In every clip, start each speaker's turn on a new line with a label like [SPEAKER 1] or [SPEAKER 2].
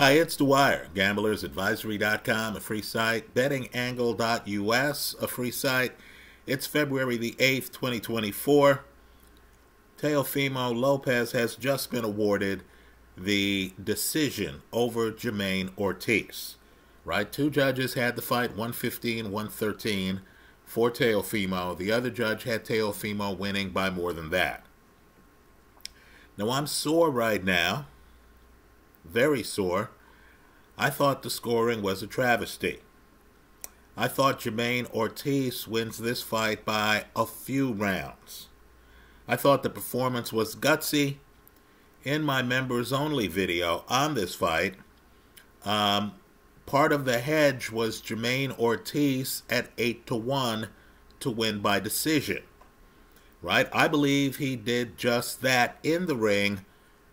[SPEAKER 1] Hi, it's Dwyer, gamblersadvisory.com, a free site, bettingangle.us, a free site. It's February the 8th, 2024. Teofimo Lopez has just been awarded the decision over Jamaine Ortiz. Right? Two judges had the fight 115, 113 for Teofimo. The other judge had Teofimo winning by more than that. Now, I'm sore right now very sore. I thought the scoring was a travesty. I thought Jamaine Ortiz wins this fight by a few rounds. I thought the performance was gutsy. In my members only video on this fight, um, part of the hedge was Jamaine Ortiz at 8 to 1 to win by decision. Right? I believe he did just that in the ring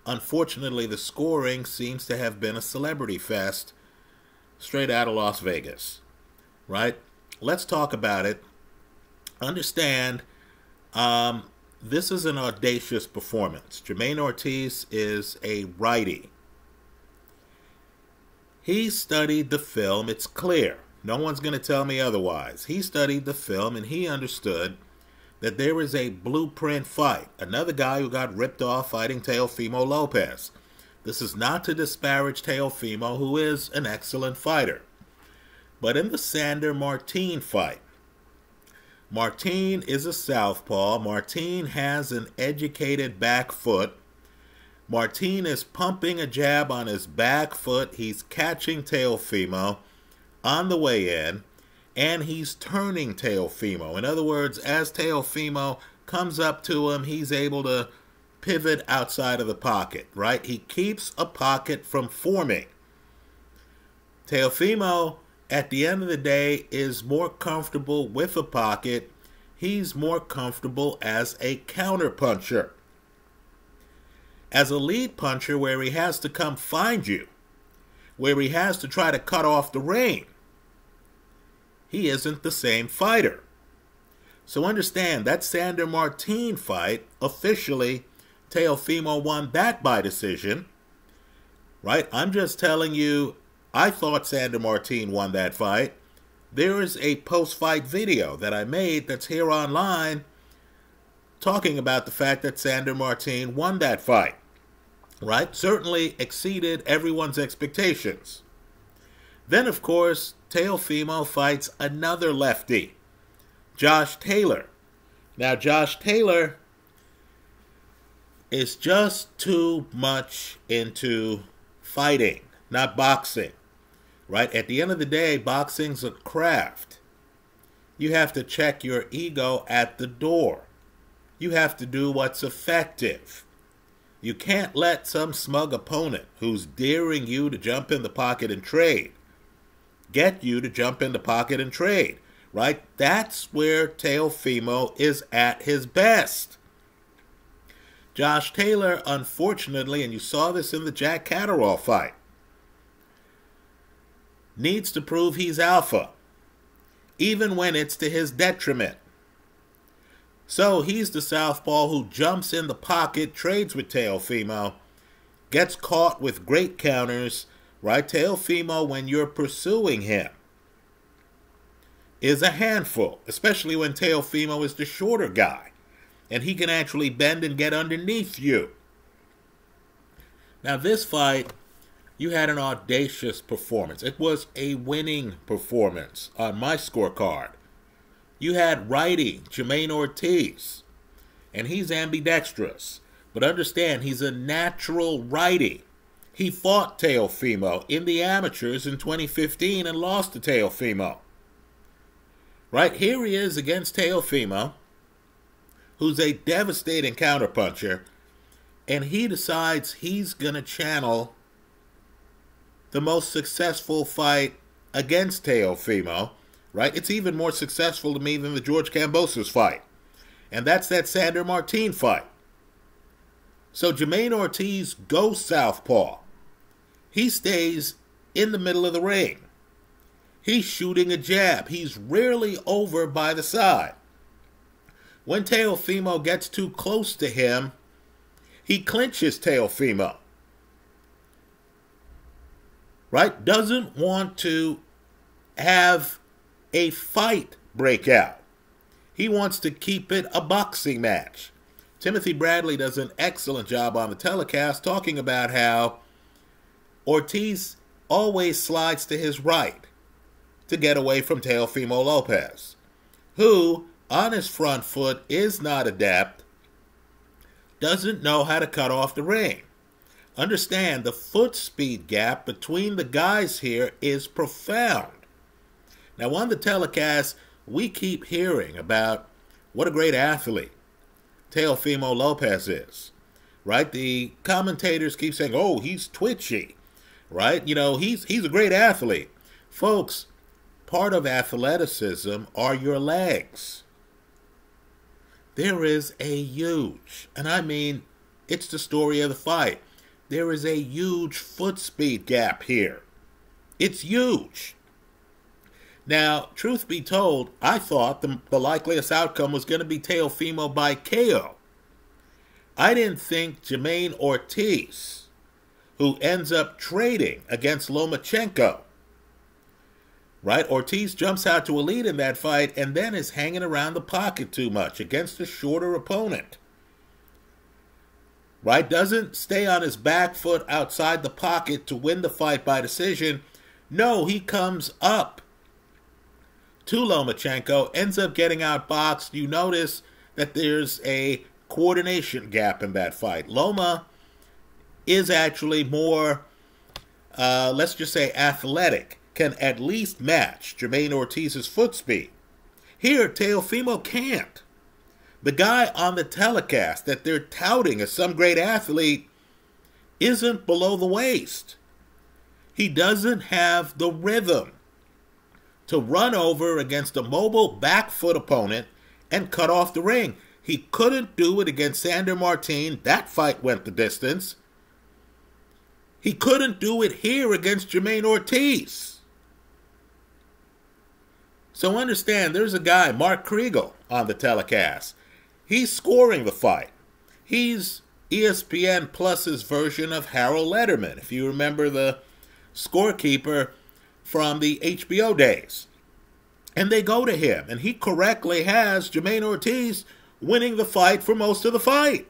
[SPEAKER 1] Unfortunately, the scoring seems to have been a celebrity fest straight out of Las Vegas. Right? Let's talk about it. Understand, um, this is an audacious performance. Jamaine Ortiz is a righty. He studied the film, it's clear. No one's going to tell me otherwise. He studied the film and he understood that there is a blueprint fight. Another guy who got ripped off fighting Teofimo Lopez. This is not to disparage Teofimo, who is an excellent fighter. But in the Sandor Martin fight, Martin is a southpaw. Martin has an educated back foot. Martin is pumping a jab on his back foot. He's catching Teofimo on the way in and he's turning Teofimo. In other words, as Teofimo comes up to him, he's able to pivot outside of the pocket, right? He keeps a pocket from forming. Teofimo, at the end of the day, is more comfortable with a pocket. He's more comfortable as a counterpuncher. As a lead puncher, where he has to come find you, where he has to try to cut off the rein, he isn't the same fighter. So understand that Sandor Martin fight, officially, Teofimo won that by decision. Right? I'm just telling you, I thought Sandor Martin won that fight. There is a post fight video that I made that's here online talking about the fact that Sandor Martin won that fight. Right? Certainly exceeded everyone's expectations. Then, of course, Teofimo fights another lefty, Josh Taylor. Now, Josh Taylor is just too much into fighting, not boxing. Right? At the end of the day, boxing's a craft. You have to check your ego at the door. You have to do what's effective. You can't let some smug opponent who's daring you to jump in the pocket and trade get you to jump in the pocket and trade, right? That's where Teofimo is at his best. Josh Taylor, unfortunately, and you saw this in the Jack Catterall fight, needs to prove he's alpha, even when it's to his detriment. So he's the southpaw who jumps in the pocket, trades with Teofimo, gets caught with great counters, right? Teofimo, when you're pursuing him, is a handful, especially when Teofimo is the shorter guy and he can actually bend and get underneath you. Now, this fight, you had an audacious performance. It was a winning performance on my scorecard. You had righty Jamaine Ortiz, and he's ambidextrous. But understand, he's a natural righty. He fought Teofimo in the amateurs in 2015 and lost to Teofimo. Right here he is against Teofimo, who's a devastating counterpuncher, and he decides he's going to channel the most successful fight against Teofimo, right? It's even more successful to me than the George Kambosos fight. And that's that Sandor Martin fight. So Jamaine Ortiz goes southpaw. He stays in the middle of the ring. He's shooting a jab. He's rarely over by the side. When Teofimo gets too close to him, he clinches Teofimo. right, doesn't want to have a fight break out. He wants to keep it a boxing match. Timothy Bradley does an excellent job on the telecast talking about how Ortiz always slides to his right to get away from Teofimo Lopez, who, on his front foot, is not adept, doesn't know how to cut off the ring. Understand the foot speed gap between the guys here is profound. Now, on the telecast, we keep hearing about what a great athlete Teofimo Lopez is, right? The commentators keep saying, "Oh, he's twitchy," right? You know, he's he's a great athlete, folks. Part of athleticism are your legs. There is a huge, and I mean, it's the story of the fight. There is a huge foot speed gap here. It's huge. Now, truth be told, I thought the, the likeliest outcome was going to be Teofimo by KO. I didn't think Jamaine Ortiz, who ends up trading against Lomachenko, right? Ortiz jumps out to a lead in that fight and then is hanging around the pocket too much against a shorter opponent. Right? Doesn't stay on his back foot outside the pocket to win the fight by decision. No, he comes up to Lomachenko, ends up getting outboxed. You notice that there's a coordination gap in that fight. Loma is actually more, uh, let's just say, athletic, can at least match Jamaine Ortiz's foot speed. Here, Teofimo can't. The guy on the telecast that they're touting as some great athlete isn't below the waist. He doesn't have the rhythm to run over against a mobile back foot opponent and cut off the ring. He couldn't do it against Sandor Martin. That fight went the distance. He couldn't do it here against Jamaine Ortiz. So understand, there's a guy, Mark Kriegel, on the telecast. He's scoring the fight. He's ESPN Plus's version of Harold Lederman, if you remember the scorekeeper from the HBO days. And they go to him, and he correctly has Jamaine Ortiz winning the fight for most of the fight.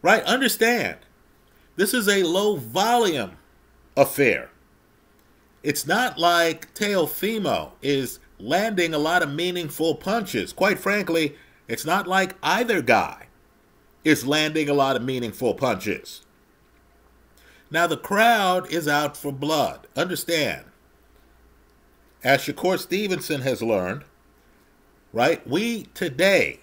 [SPEAKER 1] Right? Understand, this is a low volume affair. It's not like Teofimo is landing a lot of meaningful punches. Quite frankly, it's not like either guy is landing a lot of meaningful punches. Now, the crowd is out for blood. Understand. As Shakur Stevenson has learned, right, we today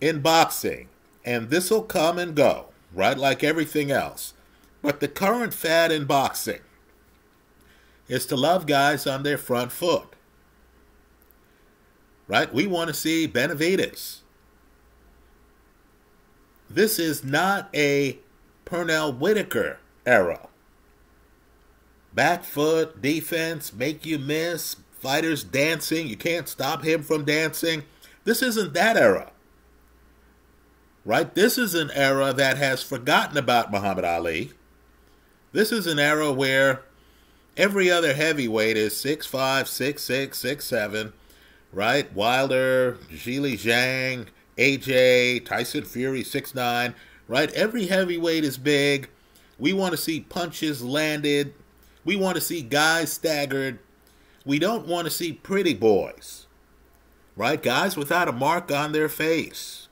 [SPEAKER 1] in boxing, and this will come and go, right, like everything else. But the current fad in boxing is to love guys on their front foot. Right? We want to see Benavides. This is not a Pernell Whitaker era. Back foot, defense, make you miss, fighters dancing, you can't stop him from dancing. This isn't that era. Right? This is an era that has forgotten about Muhammad Ali. This is an era where every other heavyweight is 6'5, 6'6, 6'7, right? Wilder, Zhilei Zhang, AJ, Tyson Fury, 6'9 right? Every heavyweight is big. We want to see punches landed. We want to see guys staggered. We don't want to see pretty boys, right? Guys without a mark on their face.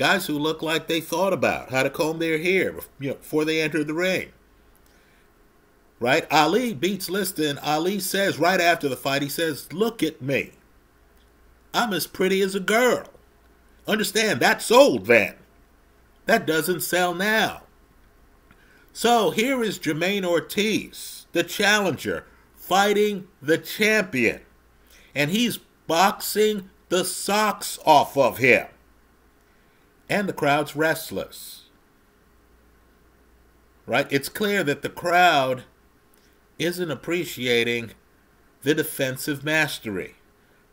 [SPEAKER 1] Guys who look like they thought about how to comb their hair before they entered the ring. Right? Ali beats Liston. Ali says right after the fight, he says, Look at me. I'm as pretty as a girl. Understand, that sold then. That doesn't sell now. So here is Jamaine Ortiz, the challenger, fighting the champion. And he's boxing the socks off of him. And the crowd's restless. Right? It's clear that the crowd isn't appreciating the defensive mastery,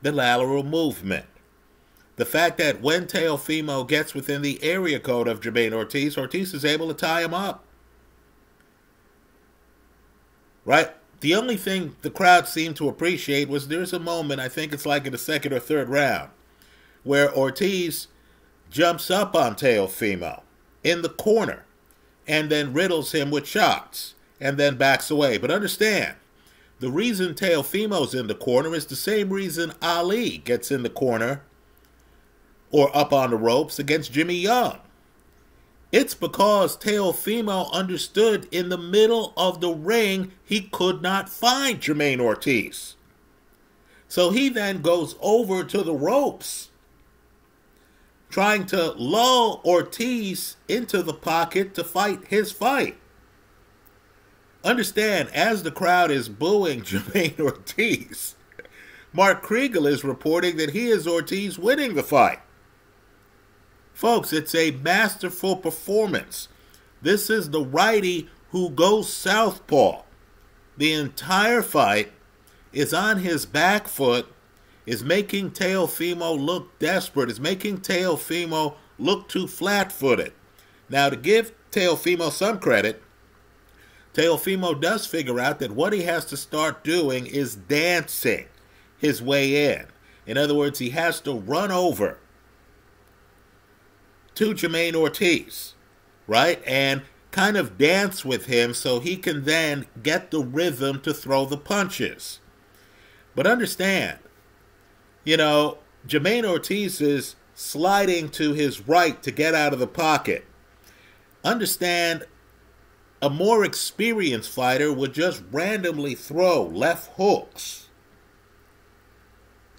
[SPEAKER 1] the lateral movement, the fact that when Teofimo gets within the area code of Jamaine Ortiz, Ortiz is able to tie him up. right? The only thing the crowd seemed to appreciate was there's a moment, I think it's like in the second or third round, where Ortiz jumps up on Teofimo in the corner and then riddles him with shots and then backs away. But understand, the reason Teofimo's in the corner is the same reason Ali gets in the corner or up on the ropes against Jimmy Young. It's because Teofimo understood in the middle of the ring he could not find Jamaine Ortiz. So he then goes over to the ropes, trying to lull Ortiz into the pocket to fight his fight. Understand, as the crowd is booing Jamaine Ortiz, Mark Kriegel is reporting that he is Ortiz winning the fight. Folks, it's a masterful performance. This is the righty who goes southpaw. The entire fight is on his back foot, is making Teofimo look desperate, is making Teofimo look too flat footed. Now, to give Teofimo some credit, Teofimo does figure out that what he has to start doing is dancing his way in. In other words, he has to run over to Jamaine Ortiz, right? And kind of dance with him so he can then get the rhythm to throw the punches. But understand, you know, Jamaine Ortiz is sliding to his right to get out of the pocket. Understand, a more experienced fighter would just randomly throw left hooks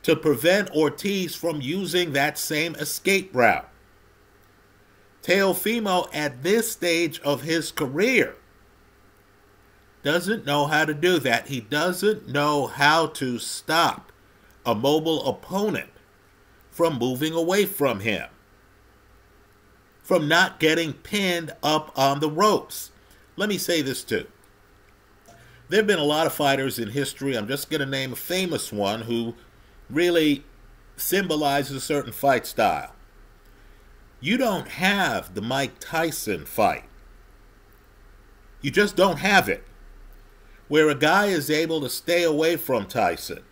[SPEAKER 1] to prevent Ortiz from using that same escape route. Teofimo at this stage of his career doesn't know how to do that. He doesn't know how to stop a mobile opponent from moving away from him, from not getting pinned up on the ropes. Let me say this too. There have been a lot of fighters in history. I'm just going to name a famous one who really symbolizes a certain fight style. You don't have the Mike Tyson fight. You just don't have it. Where a guy is able to stay away from Tyson.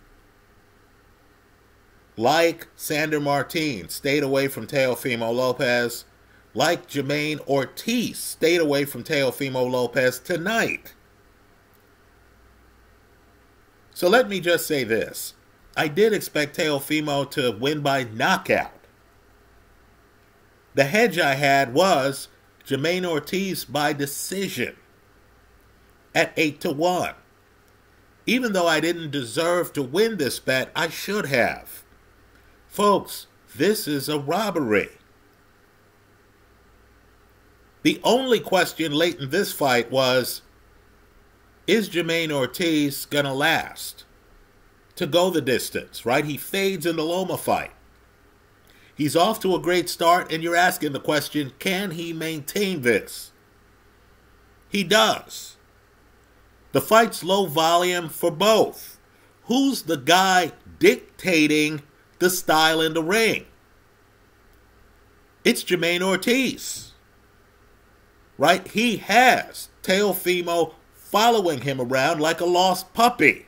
[SPEAKER 1] Like Sandor Martin stayed away from Teofimo Lopez. Like Jamaine Ortiz stayed away from Teofimo Lopez tonight. So let me just say this. I did expect Teofimo to win by knockout. The hedge I had was Jamaine Ortiz by decision at 8 to 1. Even though I didn't deserve to win this bet, I should have. Folks, this is a robbery. The only question late in this fight was is Jamaine Ortiz going to last to go the distance, right? He fades in the Loma fight. He's off to a great start, and you're asking the question can he maintain this? He does. The fight's low volume for both. Who's the guy dictating the style in the ring? It's Jamaine Ortiz. Right? He has Teofimo following him around like a lost puppy.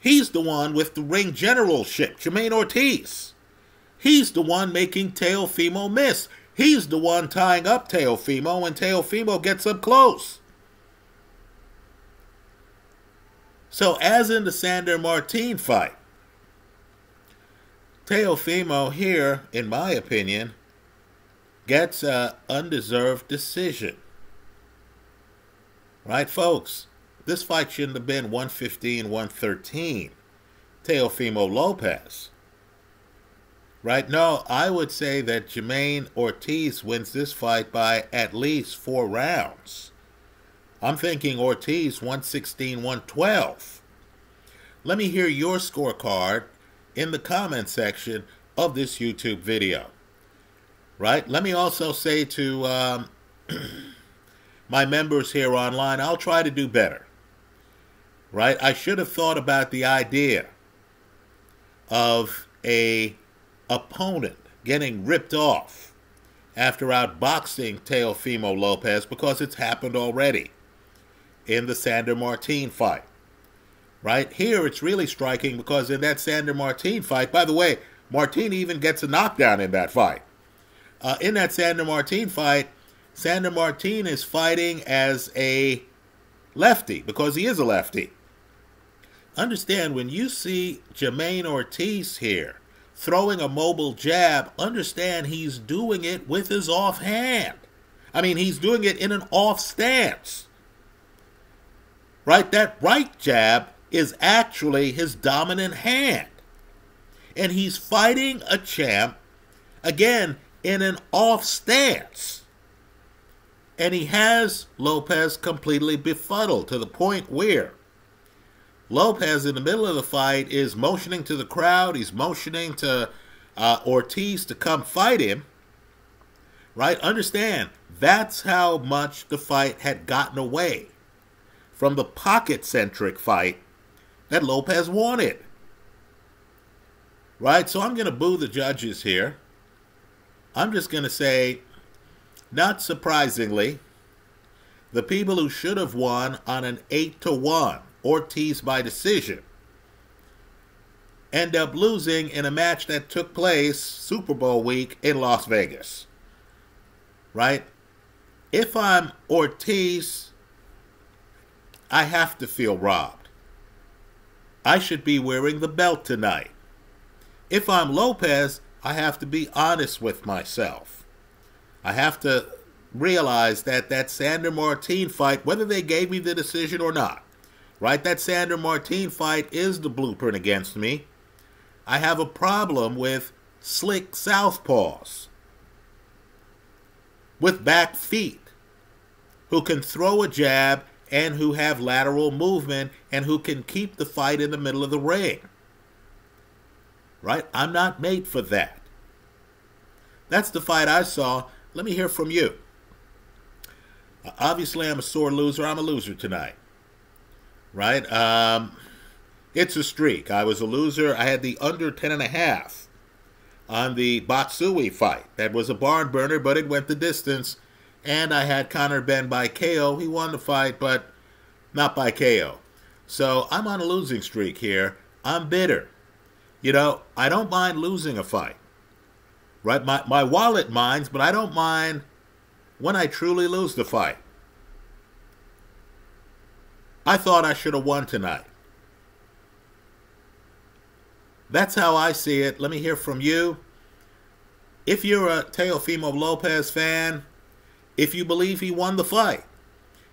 [SPEAKER 1] He's the one with the ring generalship, Jamaine Ortiz. He's the one making Teofimo miss. He's the one tying up Teofimo when Teofimo gets up close. So, as in the Sandor Martin fight, Teofimo here, in my opinion, gets an undeserved decision. Right, folks? This fight shouldn't have been 115 113. Teofimo Lopez Right? No, I would say that Jamaine Ortiz wins this fight by at least four rounds. I'm thinking Ortiz 116 112. Let me hear your scorecard in the comment section of this YouTube video. Right? Let me also say to um, my members here online, I'll try to do better. Right? I should have thought about the idea of a opponent getting ripped off after outboxing Teofimo Lopez because it's happened already. in the Sandor Martin fight. Right? Here it's really striking because in that Sandor Martin fight, by the way, Martin even gets a knockdown in that fight. Uh, in that Sandor Martin fight, Sandor Martin is fighting as a lefty because he is a lefty. Understand when you see Jamaine Ortiz here throwing a mobile jab, understand he's doing it with his offhand. I mean, he's doing it in an off stance. Right? That right jab is actually his dominant hand. And he's fighting a champ, again, in an off stance. And he has Lopez completely befuddled to the point where Lopez, in the middle of the fight, is motioning to the crowd. He's motioning to uh, Ortiz to come fight him. Right? Understand, that's how much the fight had gotten away from the pocket centric fight that Lopez wanted. Right? So I'm going to boo the judges here. I'm just going to say, not surprisingly, the people who should have won on an 8 to 1 Ortiz by decision end up losing in a match that took place Super Bowl week in Las Vegas. Right? If I'm Ortiz, I have to feel robbed. I should be wearing the belt tonight. If I'm Lopez, I have to be honest with myself. I have to realize that that Sandor Martin fight, whether they gave me the decision or not, right? That Sandor Martin fight is the blueprint against me. I have a problem with slick southpaws, with back feet, who can throw a jab and who have lateral movement and who can keep the fight in the middle of the ring. Right? I'm not made for that. That's the fight I saw. Let me hear from you. Obviously, I'm a sore loser. I'm a loser tonight right? Um, it's a streak. I was a loser. I had the under 10 and a half on the Batsui fight. That was a barn burner, but it went the distance. And I had Conor Benn by KO. He won the fight, but not by KO. So I'm on a losing streak here. I'm bitter. You know, I don't mind losing a fight. Right? My, my wallet minds, but I don't mind when I truly lose the fight. I thought I should have won tonight. That's how I see it. Let me hear from you. If you're a Teofimo Lopez fan, if you believe he won the fight,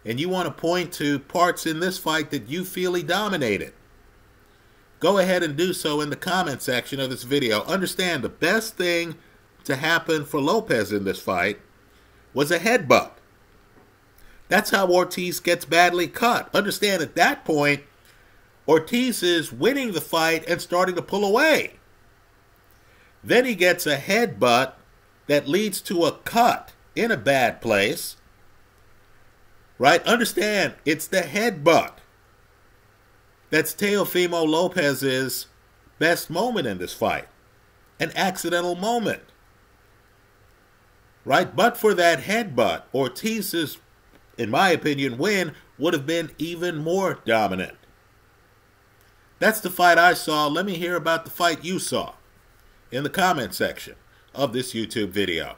[SPEAKER 1] and you want to point to parts in this fight that you feel he dominated, go ahead and do so in the comment section of this video. Understand the best thing to happen for Lopez in this fight was a headbutt. That's how Ortiz gets badly cut. Understand at that point, Ortiz is winning the fight and starting to pull away. Then he gets a headbutt that leads to a cut in a bad place. Right? Understand, it's the headbutt that's Teofimo Lopez's best moment in this fight. An accidental moment. Right? But for that headbutt, Ortiz's in my opinion, win would have been even more dominant. That's the fight I saw. Let me hear about the fight you saw in the comment section of this YouTube video.